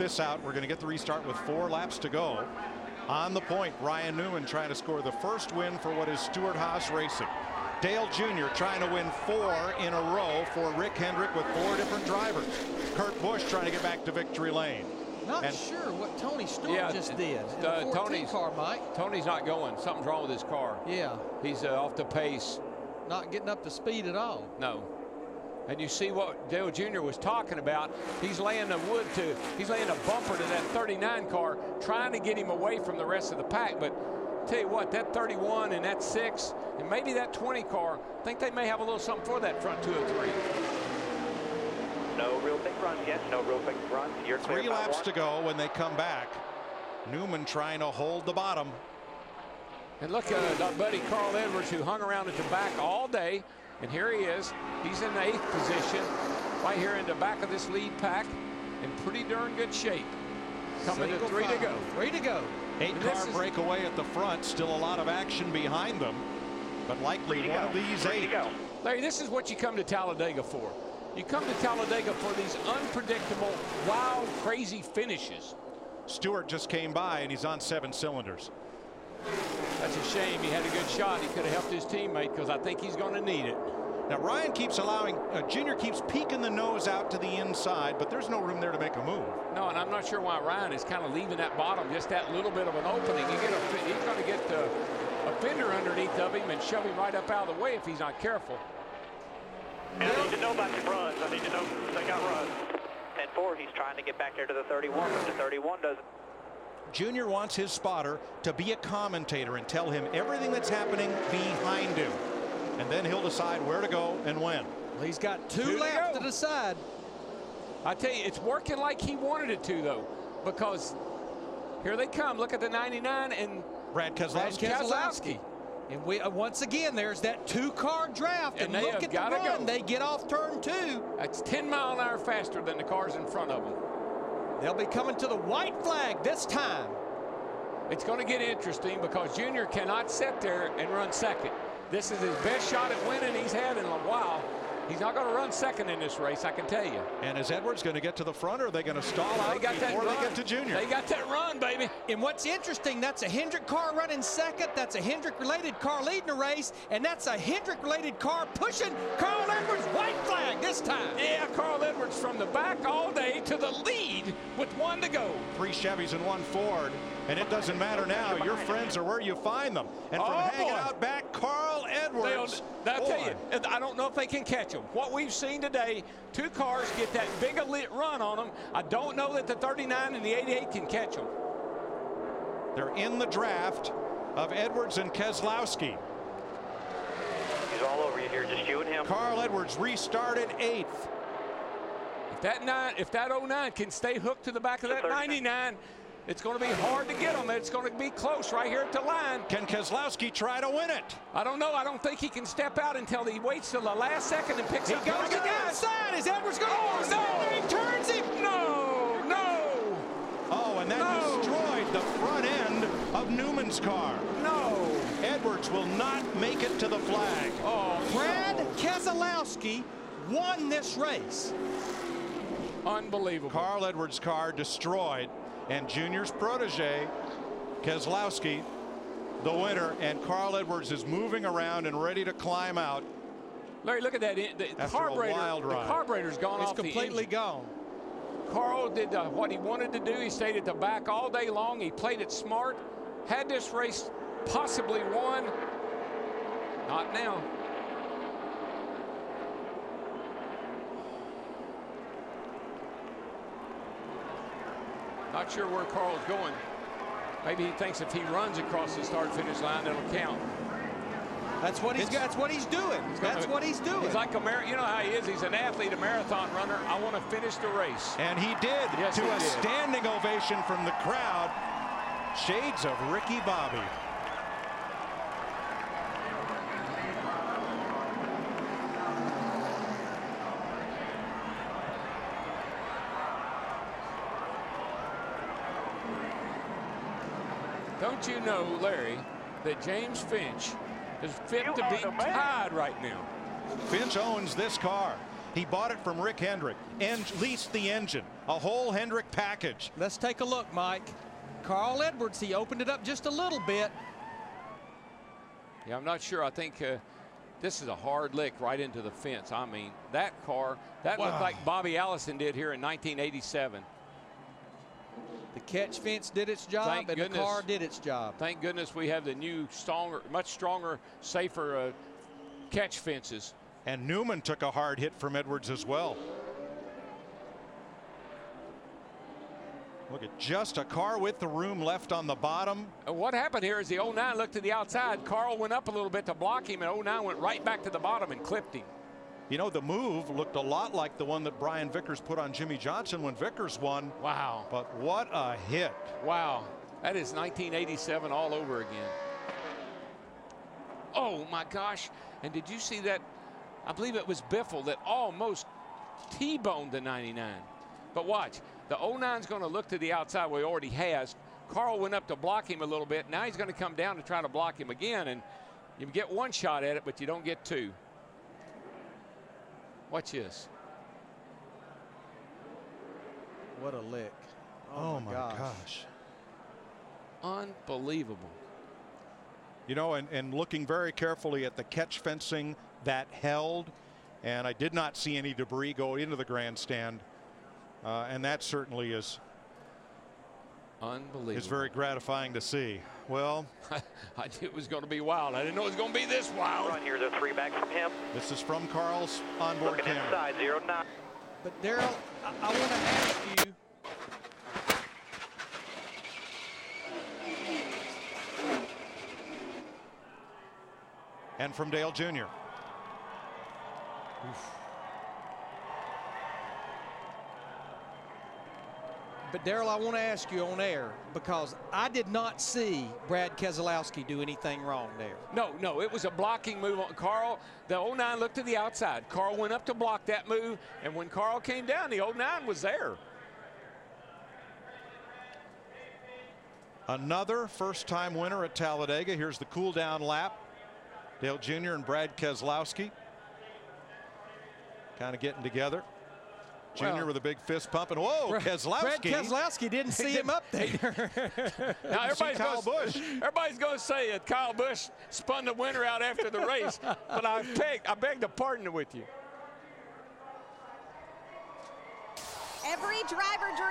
this out. We're going to get the restart with four laps to go. On the point, Ryan Newman trying to score the first win for what is Stewart Haas Racing. Dale Jr. trying to win four in a row for Rick Hendrick with four different drivers. Kurt Busch trying to get back to victory lane. Not and sure what Tony Stewart yeah, just did. Uh, Tony's car, Mike. Tony's not going. Something's wrong with his car. Yeah. He's uh, off the pace. Not getting up to speed at all. No. And you see what Dale Jr. was talking about. He's laying a wood to, he's laying a bumper to that 39 car, trying to get him away from the rest of the pack. But tell you what, that 31 and that six, and maybe that 20 car, I think they may have a little something for that front two or three. No real big runs yet. No real big runs. You're Three laps to go when they come back. Newman trying to hold the bottom. And look uh, at our buddy Carl Edwards who hung around at the back all day. And here he is. He's in the eighth position right here in the back of this lead pack in pretty darn good shape. Coming Single to three five. to go. Three to go. Eight and car breakaway at the front. Still a lot of action behind them. But likely one go. of these three eight. Larry, this is what you come to Talladega for. You come to Talladega for these unpredictable, wild, crazy finishes. Stewart just came by and he's on seven cylinders. That's a shame. He had a good shot. He could have helped his teammate because I think he's going to need it. Now Ryan keeps allowing, uh, Junior keeps peeking the nose out to the inside, but there's no room there to make a move. No, and I'm not sure why Ryan is kind of leaving that bottom, just that little bit of an opening. You get a, he's going to get the, a fender underneath of him and shove him right up out of the way if he's not careful. And I need to know about your runs. I need to know if they got runs. 10-4, he's trying to get back there to the 31, but the 31 doesn't. Junior wants his spotter to be a commentator and tell him everything that's happening behind him. And then he'll decide where to go and when. Well, he's got two, two laps to, to, decide. I tell you, it's working like he wanted it to, though, because here they come. Look at the 99 and Brad Keselowski. Brad Keselowski. And we uh, once again, there's that two-car draft. And, and look at the run. Go. They get off turn two. That's 10 mile an hour faster than the cars in front of them. They'll be coming to the white flag this time. It's going to get interesting because Junior cannot sit there and run second. This is his best shot at winning he's had in a while. He's not going to run second in this race, I can tell you. And is Edwards going to get to the front, or are they going to stall out they got before that they get to Junior? They got that run, baby. And what's interesting, that's a Hendrick car running second. That's a Hendrick-related car leading the race, and that's a Hendrick-related car pushing Carl Edwards white flag this time. Yeah, Carl Edwards from the back all day to the lead with one to go. Three Chevys and one Ford. And it doesn't matter now. Your friends are where you find them. And from oh, hanging boy. out back, Carl Edwards. I'll tell you, I don't know if they can catch him. What we've seen today, two cars get that big a lit run on them. I don't know that the 39 and the 88 can catch them. They're in the draft of Edwards and Keselowski. He's all over you here, just you and him. Carl Edwards restarted eighth. If that nine, if that 09 can stay hooked to the back of that 99, it's going to be hard to get him. It's going to be close right here at the line. Can Keselowski try to win it? I don't know. I don't think he can step out until he waits till the last second and picks he up. He goes to the outside. Is Edwards going? Oh, no. He turns him. No, no. Oh, and that no. destroyed the front end of Newman's car. No. Edwards will not make it to the flag. Keselowski won this race. Unbelievable. Carl Edwards' car destroyed and Junior's protege, Keselowski, the winner, and Carl Edwards is moving around and ready to climb out. Larry, look at that. The After carburetor, the carburetor's gone it's off completely gone. Carl did uh, what he wanted to do. He stayed at the back all day long. He played it smart. Had this race possibly won. Not now. Not sure where Carl's going. Maybe he thinks if he runs across the start-finish line, it'll count. That's what he's. It's, that's what he's doing. That's what he's doing. He's like a mar You know how he is. He's an athlete, a marathon runner. I want to finish the race. And he did yes, to he a did. standing ovation from the crowd. Shades of Ricky Bobby. Don't you know, Larry, that James Finch is fit you to be tied right now? Finch owns this car. He bought it from Rick Hendrick and leased the engine, a whole Hendrick package. Let's take a look, Mike. Carl Edwards, he opened it up just a little bit. Yeah, I'm not sure. I think uh, this is a hard lick right into the fence. I mean, that car, that Wow. looked like Bobby Allison did here in 1987. The catch fence did its job, Thank and goodness. the car did its job. Thank goodness we have the new, stronger, much stronger, safer uh, catch fences. And Newman took a hard hit from Edwards as well. Look at just a car with the room left on the bottom. What happened here is the 09 looked to the outside. Carl went up a little bit to block him, and 09 went right back to the bottom and clipped him. You know, the move looked a lot like the one that Brian Vickers put on Jimmie Johnson when Vickers won. Wow. But what a hit. Wow. That is 1987 all over again. Oh my gosh. And did you see that? I believe it was Biffle that almost T-boned the 99. But watch, the 09's going to look to the outside where he already has. Carl went up to block him a little bit. Now he's going to come down to try to block him again. And you get one shot at it, but you don't get two. Watch this. What a lick. Oh, my gosh. gosh. Unbelievable. You know, and, and looking very carefully at the catch fencing that held, and I did not see any debris go into the grandstand. Uh, and that certainly is Unbelievable. is very gratifying to see. Well, I knew it was going to be wild. I didn't know it was going to be this wild. Run here, the three back from him. this is from Carl's onboard Looking camera. inside, zero nine. But Darrell, I, I want to ask you. And from Dale Jr. But Darrell, I want to ask you on air because I did not see Brad Keselowski do anything wrong there. No, no, it was a blocking move on Carl. The 09 looked to the outside. Carl went up to block that move, and when Carl came down, the 09 was there. Another first time winner at Talladega. Here's the cool down lap. Dale Jr. and Brad Keselowski kind of getting together. Jr. Well- with a big fist pump and whoa, Brad Keselowski. Keselowski didn't see him up there. Now everybody's Kyle gonna, Busch. Everybody's going to say it. Kyle Busch spun the winner out after the race, but I beg, I beg to pardon with you. Every driver dream.